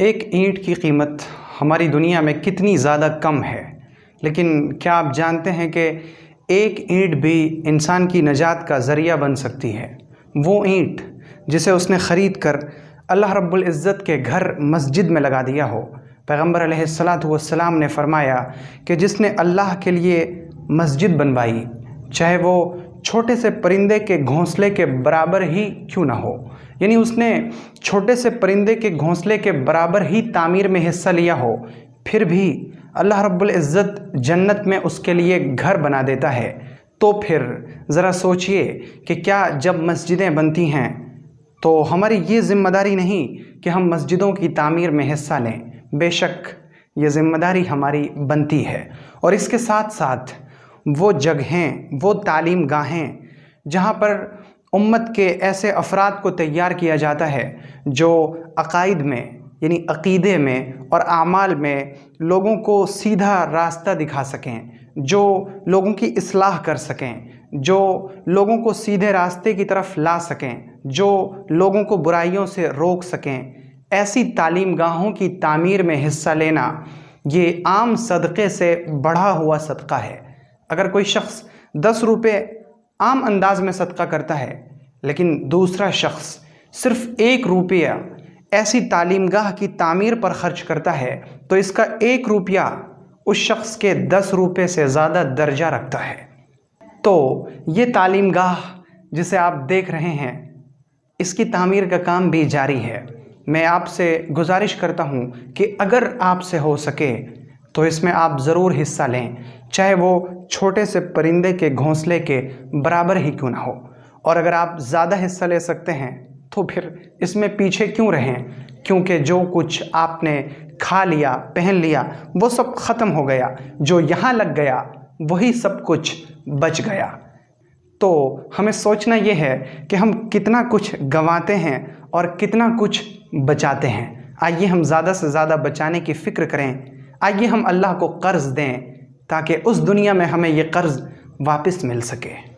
एक ईंट की कीमत हमारी दुनिया में कितनी ज़्यादा कम है? लेकिन क्या आप जानते हैं कि एक ईंट भी इंसान की नजात का ज़रिया बन सकती है? वो ईंट जिसे उसने ख़रीद कर अल्लाह रब्बुल इज़्ज़त के घर मस्जिद में लगा दिया हो। पैगंबर अलैहिस्सलाम ने फरमाया कि जिसने अल्लाह के लिए मस्जिद बनवाई, चाहे वो छोटे से परिंदे के घोंसले के बराबर ही क्यों ना हो? यानी उसने छोटे से परिंदे के घोंसले के बराबर ही तामीर में हिस्सा लिया हो, फिर भी अल्लाह रब्बुल इज़्ज़त जन्नत में उसके लिए घर बना देता है। तो फिर ज़रा सोचिए कि क्या जब मस्जिदें बनती हैं तो हमारी ये ज़िम्मेदारी नहीं कि हम मस्जिदों की तामीर में हिस्सा लें। बेशक ये ज़िम्मेदारी हमारी बनती है। और इसके साथ साथ वो जगहें वो तालीम गाहें जहाँ पर उम्मत के ऐसे अफराद को तैयार किया जाता है, जो अकायद में, यानी अकीदे में और आमाल में लोगों को सीधा रास्ता दिखा सकें, जो लोगों की असलाह कर सकें, जो लोगों को सीधे रास्ते की तरफ़ ला सकें, जो लोगों को बुराइयों से रोक सकें। ऐसी तालीम गाहों की तामीर में हिस्सा लेना, ये आम सदक़े से बढ़ा हुआ सदका है। अगर कोई शख्स दस रुपये आम अंदाज में सदका करता है, लेकिन दूसरा शख्स सिर्फ़ एक रुपया ऐसी तालीम गाह की तामीर पर खर्च करता है तो इसका एक रुपया उस शख्स के दस रुपये से ज़्यादा दर्जा रखता है। तो ये तालीम गाह जिसे आप देख रहे हैं, इसकी तामीर का काम भी जारी है। मैं आपसे गुजारिश करता हूँ कि अगर आपसे हो सके तो इसमें आप ज़रूर हिस्सा लें, चाहे वो छोटे से परिंदे के घोंसले के बराबर ही क्यों ना हो। और अगर आप ज़्यादा हिस्सा ले सकते हैं तो फिर इसमें पीछे क्यों रहें? क्योंकि जो कुछ आपने खा लिया, पहन लिया, वो सब ख़त्म हो गया। जो यहाँ लग गया, वही सब कुछ बच गया। तो हमें सोचना ये है कि हम कितना कुछ गंवाते हैं और कितना कुछ बचाते हैं। आइए हम ज़्यादा से ज़्यादा बचाने की फ़िक्र करें। आइए हम अल्लाह को कर्ज़ दें ताकि उस दुनिया में हमें ये कर्ज़ वापस मिल सके।